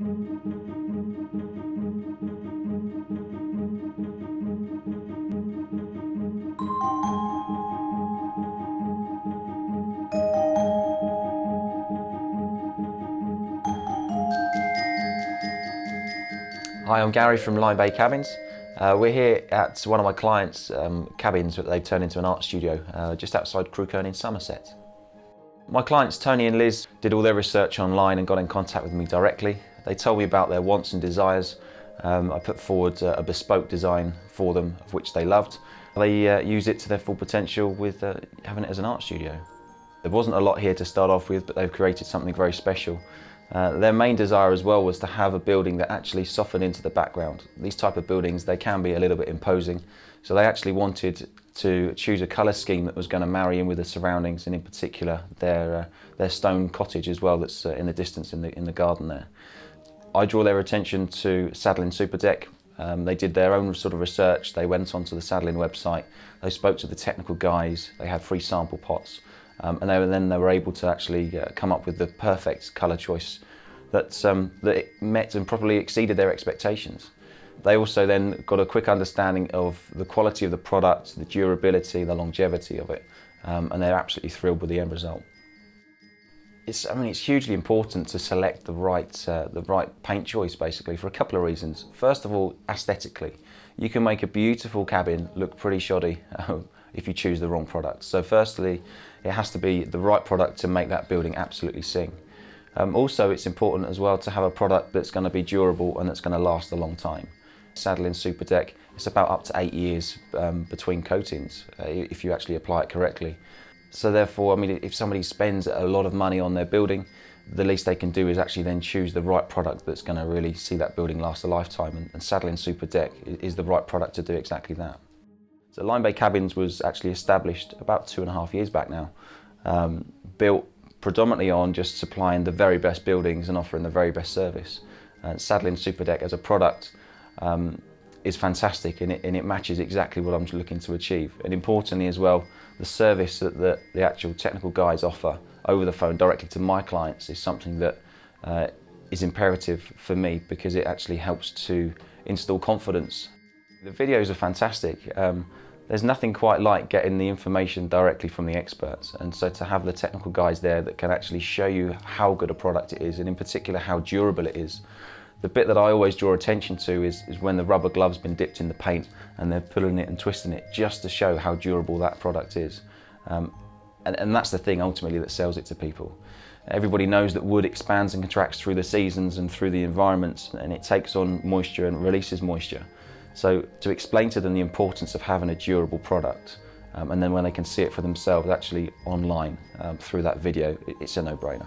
Hi, I'm Gary from Lyme Bay Cabins. Uh, we're here at one of my clients' um, cabins that they've turned into an art studio uh, just outside Crewkerne in Somerset. My clients Tony and Liz did all their research online and got in contact with me directly. They told me about their wants and desires. Um, I put forward a bespoke design for them of which they loved. They uh, use it to their full potential with uh, having it as an art studio. There wasn't a lot here to start off with, but they've created something very special. Uh, their main desire as well was to have a building that actually softened into the background. These type of buildings, they can be a little bit imposing, so they actually wanted to choose a colour scheme that was going to marry in with the surroundings and in particular their, uh, their stone cottage as well that's uh, in the distance in the, in the garden there. I draw their attention to Sadolin Superdec. Um, they did their own sort of research, they went onto the Saddling website, they spoke to the technical guys, they had free sample pots um, and they were, then they were able to actually uh, come up with the perfect colour choice that, um, that met and probably exceeded their expectations. They also then got a quick understanding of the quality of the product, the durability, the longevity of it, um, and they're absolutely thrilled with the end result. It's, I mean, it's hugely important to select the right, uh, the right paint choice basically for a couple of reasons. First of all, aesthetically. You can make a beautiful cabin look pretty shoddy if you choose the wrong product. So firstly, it has to be the right product to make that building absolutely sing. Um, also, it's important as well to have a product that's going to be durable and that's going to last a long time. Sadolin Superdec, it's about up to eight years um, between coatings uh, if you actually apply it correctly. So therefore, I mean, if somebody spends a lot of money on their building, the least they can do is actually then choose the right product that's going to really see that building last a lifetime. And, and Sadolin Superdec is the right product to do exactly that. So Lyme Bay Cabins was actually established about two and a half years back now, um, built predominantly on just supplying the very best buildings and offering the very best service. Uh, Sadolin Superdec as a product um, is fantastic and it, and it, matches exactly what I'm looking to achieve. And importantly as well, the service that the, the actual technical guys offer over the phone directly to my clients is something that uh, is imperative for me because it actually helps to install confidence. The videos are fantastic. Um, there's nothing quite like getting the information directly from the experts and so to have the technical guys there that can actually show you how good a product it is and in particular how durable it is. The bit that I always draw attention to is, is when the rubber glove's been dipped in the paint and they're pulling it and twisting it just to show how durable that product is. Um, and, and that's the thing ultimately that sells it to people. Everybody knows that wood expands and contracts through the seasons and through the environments and it takes on moisture and releases moisture. So to explain to them the importance of having a durable product um, and then when they can see it for themselves actually online um, through that video, it, it's a no-brainer.